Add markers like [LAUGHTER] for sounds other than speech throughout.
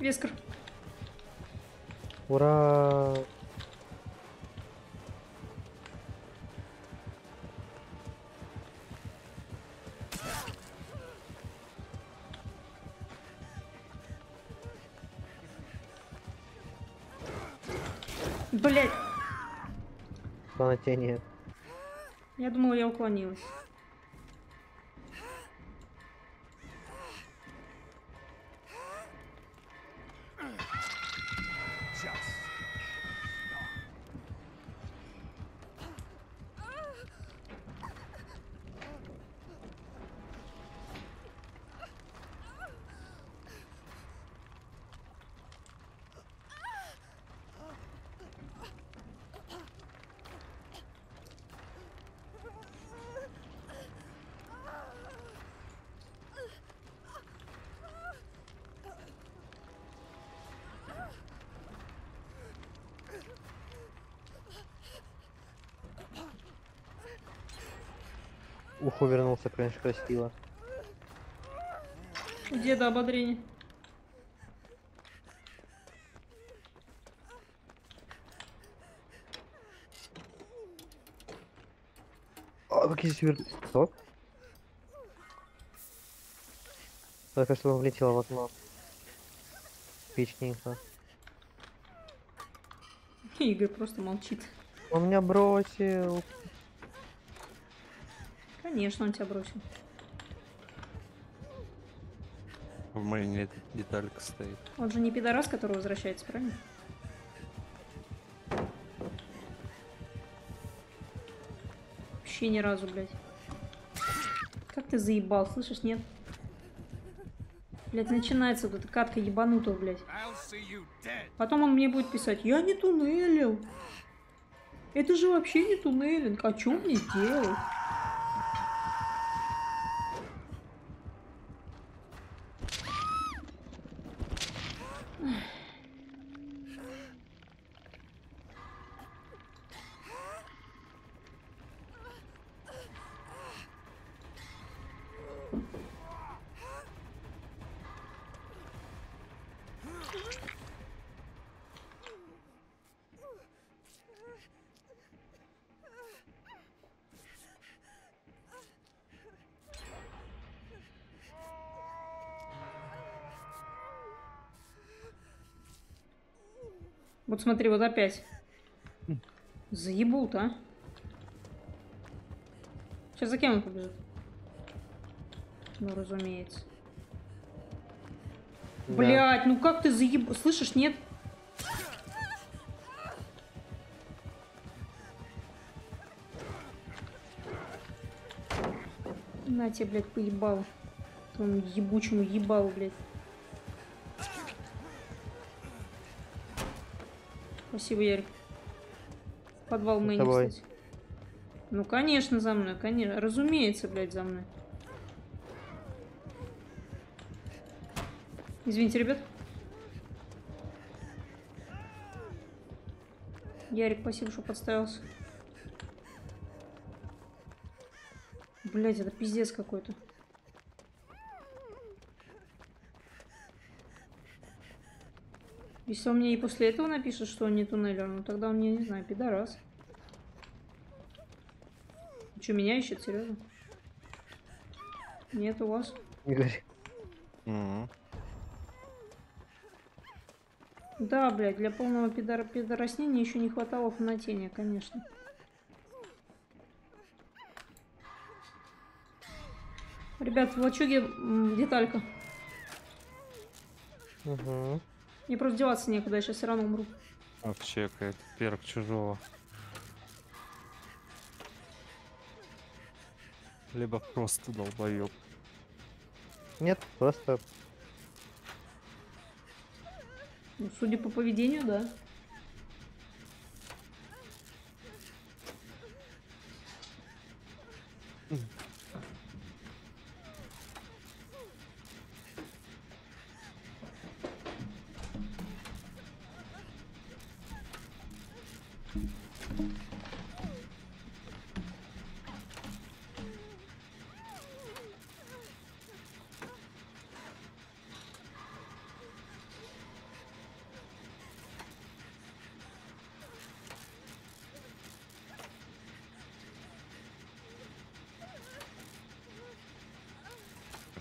Вескар. Ура! Блять, Плана тебя нет. я думала, я уклонилась. Ухо вернулся, конечно, красиво. Деда ободрение. А, какие здесь вер... Что? Только что влетело в окно. Печненько. Игорь просто молчит. Он меня бросил. Конечно, он тебя бросил. В моей деталька стоит. Он же не пидорас, который возвращается, правильно? Вообще ни разу, блядь. Как ты заебал, слышишь, нет? Блядь, начинается вот эта катка ебанутого, блядь. Потом он мне будет писать, я не туннелил. Это же вообще не туннелинг, а что мне делать? Вот смотри, вот опять. Заебут, а. Сейчас за кем он побежит? Ну, разумеется. Да. Блять, ну как ты заеб... Слышишь, нет? На тебе, блядь, поебал. Твоему ебучему ебалу, блядь. Спасибо, Ярик. Подвал Мэнни, тобой. кстати. Ну, конечно, за мной, конечно. Разумеется, блядь, за мной. Извините, ребят. Ярик, спасибо, что подставился. Блять, это пиздец какой-то. Если он мне и после этого напишет, что он не туннелер, ну тогда он мне, не знаю, пидорас. Что, меня ищет, серьезно? Нет у вас? Игорь. Да, блядь, для полного пидор... пидороснения еще не хватало фанатения, конечно. Ребят, в лачуге деталька. Угу. Мне просто деваться некуда, я сейчас все равно умру. Вот чекает. Перк чужого. Либо просто долбоеб. Нет, просто Ну, судя по поведению, да.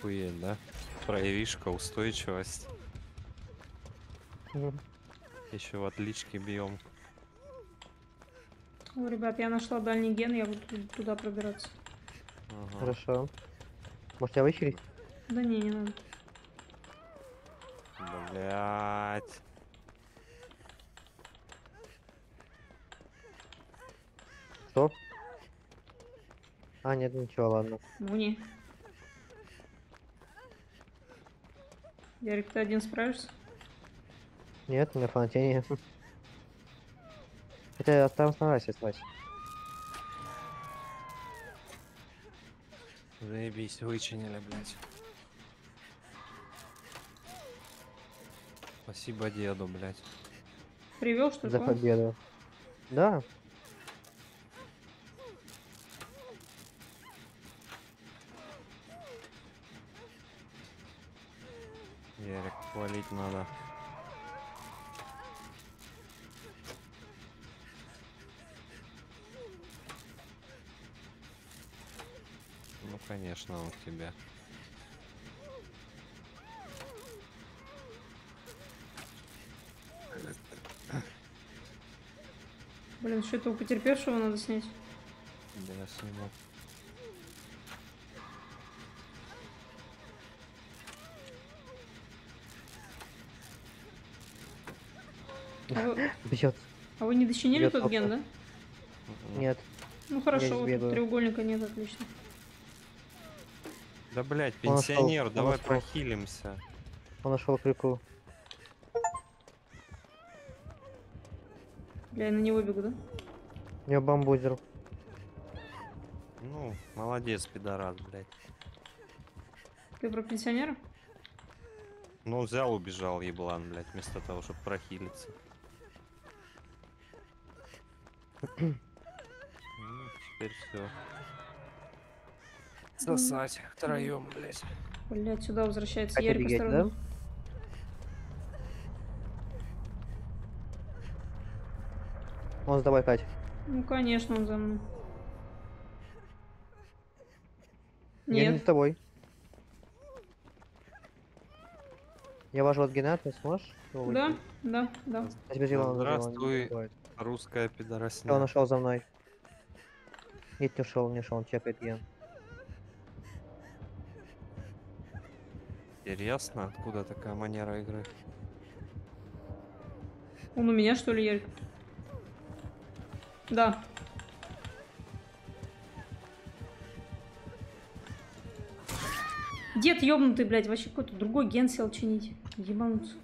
Охуеть, да? Проявишка, устойчивость. Еще в отличке бьем. О, ребят, я нашла дальний ген, я буду ту- туда пробираться. Ага. Хорошо. Может тебя вычерить? Да не, не надо. Блять. Что? А, нет, ничего, ладно. Ну не. Ярик, ты один справишься? Нет, у меня фонтение. [LAUGHS] Хотя я там стараюсь слать. Заебись, вычинили, блять. Спасибо деду, блять. Привел, что ли? За победу. Да, Ярик, валить надо. Ну, конечно, он к тебе. Блин, что это у потерпевшего надо снять? А [LAUGHS] вы, бьет. а вы не дочинили Я тот ген, да? Нет. Ну хорошо, Я вот тут треугольника нет, отлично. Да, блять, пенсионер, он давай прохилимся. Он нашел крюку. Бля, я на него бегу, да? Него бамбузер. Ну, молодец, пидорас, блять. Ты про пенсионера? Ну, взял, убежал, еблан, блять, вместо того, чтобы прохилиться. Ну, теперь все. Сосать втроем, блять. Блять, сюда возвращается Ярик бегать, осторожно. да? Он сдавай, Кать. Ну конечно, он за мной. Я не Нет, с тобой. Я вожу от генератора, сможешь? да, да, да. Здравствуй. Русская Все, он пидорасня. ушел за мной. Нет, не ушел, не ушел, он чекает ген. Интересно, откуда такая манера игры? Он у меня, что ли, Ярик? Да. Дед ёбнутый, блядь, вообще какой-то другой ген сел чинить. Ебануться.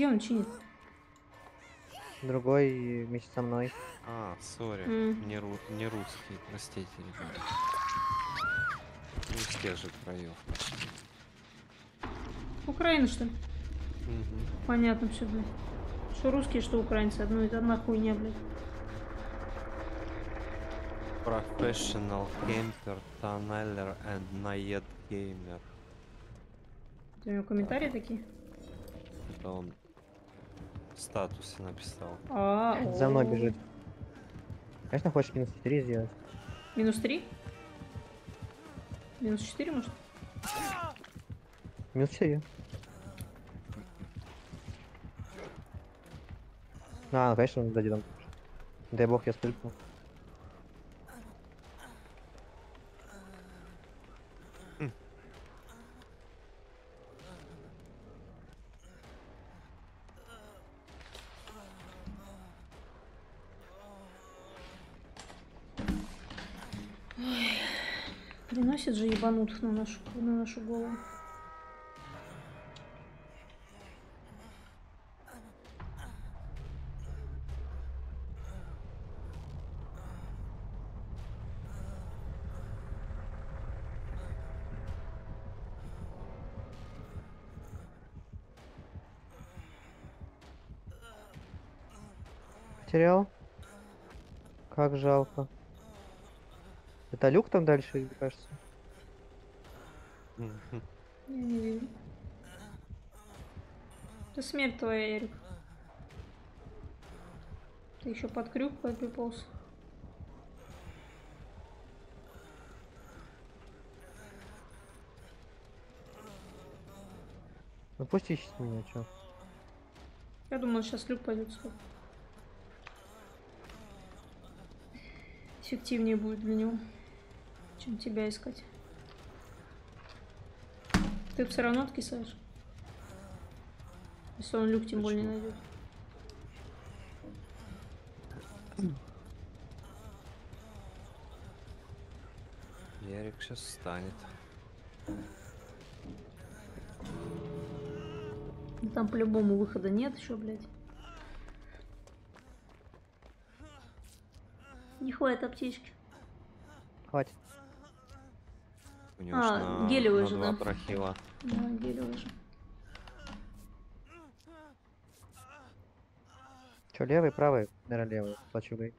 Где он чинит? Другой вместе со мной. А, сори, М. не, ру- не русский, простите, ребята. Не из тех же краев. Украина, что ли? Мгм. Понятно все, блядь. Что русские, что украинцы. Одно и одна хуйня, блядь. Professional camper, tunneler and night gamer. У него комментарии такие? Это он в статусе написал. А, За мной бежит. Конечно, хочешь минус 4 сделать. Минус три? Минус четыре, может? Минус 4. А, ну, конечно, он дадит. Дай бог, я спрыгну. Приносит же ебанутых на нашу, на нашу голову. Потерял? Как жалко. Это люк там дальше, мне кажется? Не вижу. Это смерть твоя, Эрик. Ты еще под крюк подполз. Ну пусть ищет меня, чё. Я думал, сейчас люк пойдет сюда. Эффективнее будет для него, чем тебя искать. Ты все равно откисаешь. Если он люк тем более не найдет. Ярик сейчас встанет. Ну, Там по-любому выхода нет еще, блядь. Не хватит аптечки. Хватит. У него А, на, гелевый на же, два да. прохила. Да, гелевый же. Чё, левый, правый? Наверное, левый. Плачугой.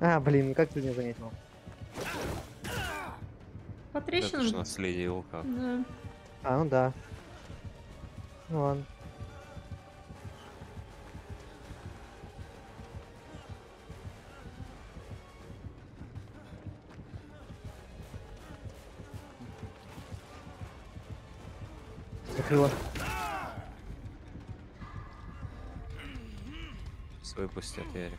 А, блин, ну как ты не заметил? По Это трещинам? ж наследие как. Да. А, ну да. Ну ладно. Закрыла. Свой пустят, Ярик.